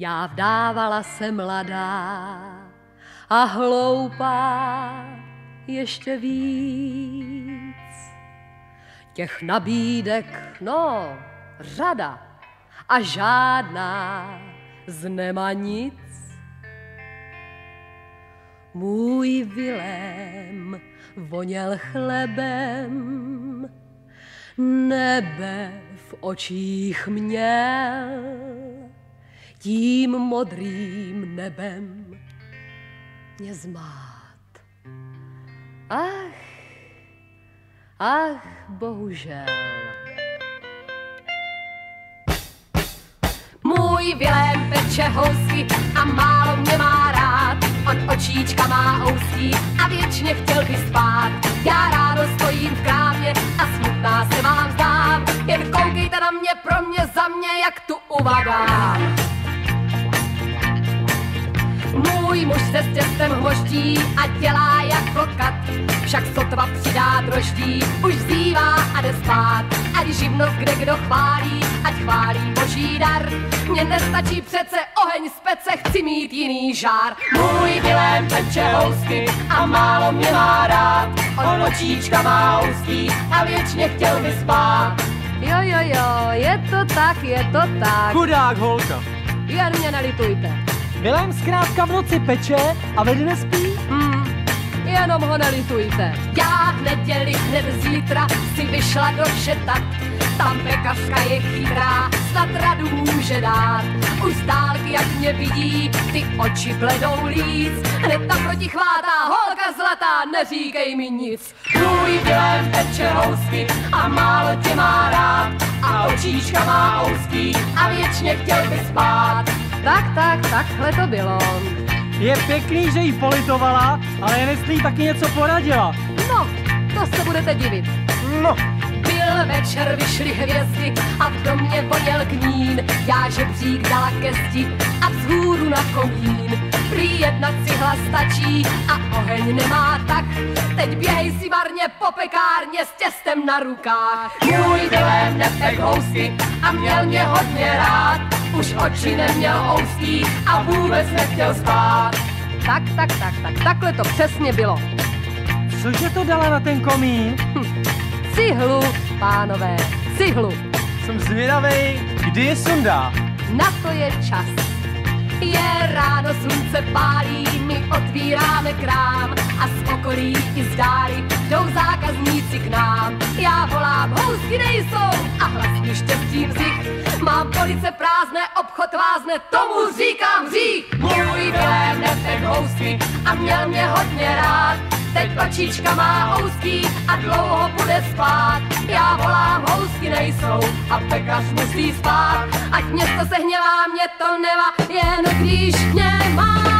Já vdávala se mladá a hloupá ještě víc. Těch nabídek, no, řada a žádná z nema nic. Můj Vilém voněl chlebem, nebe v očích měl, tím modrým nebem mě zmát. Ach, ach, bohužel. Můj Vilém peče housky a málo mě má rád. On očíčka má ouský a věčně chtěl by spát. Já ráno stojím v krámě a smutná se vám zdám. Jen koukejte na mě, pro mě, za mě, jak tu uvadám. Můj muž se s těstem hmoští a dělá jak klokat. Však sotva přidá droždí, už zývá a jde spát. Ať živnost kde kdo chválí, ať chválí boží dar. Mně nestačí přece oheň z pece, chci mít jiný žár. Můj Vilém peče housky a málo mě má rád. On očíčka má úzký a věčně chtěl by spát. Jo, jo, jo, je to tak, je to tak. Chudák holka. Jen mě nelitujte. Vilém zkrátka v noci peče a vede nespí? Hmm, jenom ho nelitujte. Já v neděli hned zítra si vyšla do šetat. Tam pekařka je chytrá, snad radu může dát. Už z dálky, jak mě vidí, ty oči bledou líc. Hned tam proti chvátá, holka zlatá, neříkej mi nic. Tvůj Vilém peče housky a málo tě má rád. A očíčka má ouský a věčně chtěl by spát. Tak, tak, takhle to bylo. Je pěkný, že jí politovala, ale jen jestli jí taky něco poradila. No, to se budete divit. No, Byl večer, vyšly hvězdy a v domě voněl knín. Já žebřík dala ke zdi a vzhůru na komín. Prý jedna cihla stačí a oheň nemá tak. Teď běhej si marně po pekárně s těstem na rukách. Můj Vilém nepek housky a měl mě hodně rád. Už oči neměl ouský a vůbec nechtěl spát. Tak, tak, tak, tak, takhle to přesně bylo. cože to dala na ten komín? Cihlu, pánové, cihlu. Jsem zvědavej, kdy je sundá. Na to je čas. Je ráno, slunce pálí, my otvíráme krám a z okolí i z dáry jdou zákazníci k nám. Já volám, housky nejsou a hlasný štěstím zich. Police prázdné, obchod vázne, tomu říkám hřích. Můj Vilém nefek housky a měl mě hodně rád. Teď pačička má housky a dlouho bude spát. Já volám, housky nejsou a pekař musí spát. Ať město se hněvá, mě to nevá, jen když mě má